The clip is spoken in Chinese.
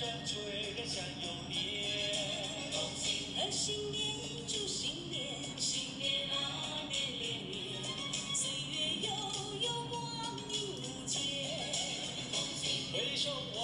山吹得山又。新年，新年，祝新年，新年啊，年年年，岁月悠悠，光阴无间。回。